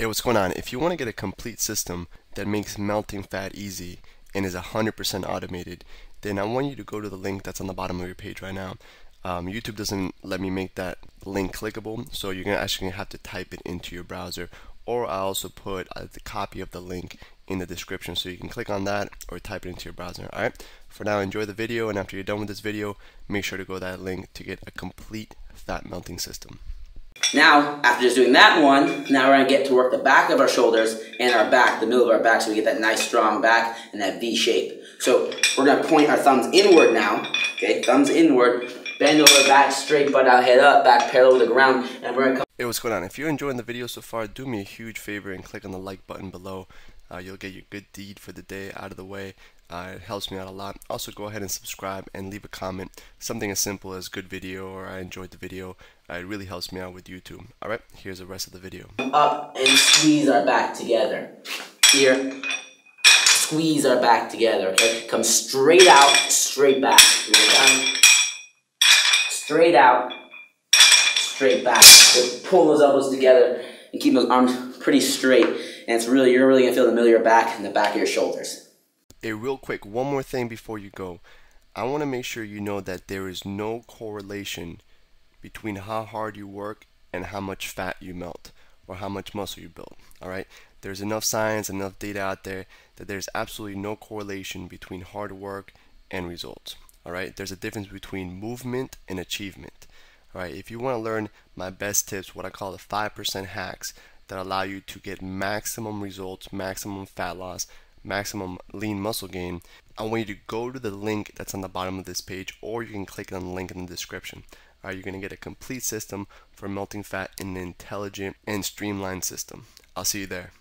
Hey, what's going on? If you want to get a complete system that makes melting fat easy and is 100% automated, then I want you to go to the link that's on the bottom of your page right now. Um, YouTube doesn't let me make that link clickable, so you're gonna actually gonna have to type it into your browser. Or I also put a copy of the link in the description, so you can click on that or type it into your browser. All right. For now, enjoy the video, and after you're done with this video, make sure to go to that link to get a complete fat melting system. Now, after just doing that one, now we're gonna get to work the back of our shoulders and our back, the middle of our back, so we get that nice strong back and that V shape. So we're gonna point our thumbs inward now, okay, thumbs inward, bend over back, straight butt out, head up, back parallel to the ground, and we're gonna come. Hey, what's going on? If you're enjoying the video so far, do me a huge favor and click on the like button below. Uh, you'll get your good deed for the day out of the way. Uh, it helps me out a lot. Also, go ahead and subscribe and leave a comment. Something as simple as good video or I enjoyed the video. Uh, it really helps me out with YouTube. Alright, here's the rest of the video. Up and squeeze our back together. Here, squeeze our back together, okay? Come straight out, straight back. Straight out, straight back. So pull those elbows together and keep those arms pretty straight. And it's really, you're really gonna feel the middle of your back and the back of your shoulders. Hey, real quick, one more thing before you go. I want to make sure you know that there is no correlation between how hard you work and how much fat you melt or how much muscle you build. All right? There's enough science, enough data out there that there's absolutely no correlation between hard work and results. All right? There's a difference between movement and achievement. All right? If you want to learn my best tips, what I call the 5% hacks that allow you to get maximum results, maximum fat loss, maximum lean muscle gain, I want you to go to the link that's on the bottom of this page or you can click on the link in the description. Alright, you're going to get a complete system for melting fat in an intelligent and streamlined system. I'll see you there.